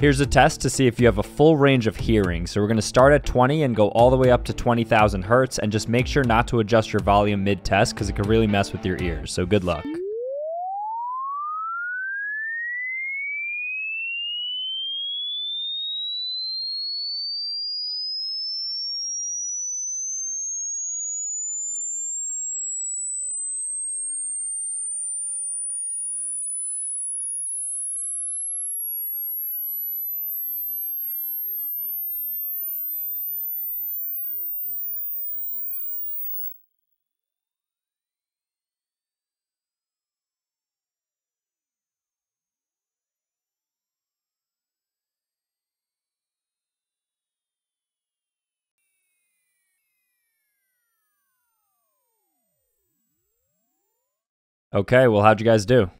Here's a test to see if you have a full range of hearing. So we're gonna start at 20 and go all the way up to 20,000 hertz and just make sure not to adjust your volume mid-test because it could really mess with your ears. So good luck. Okay, well, how'd you guys do?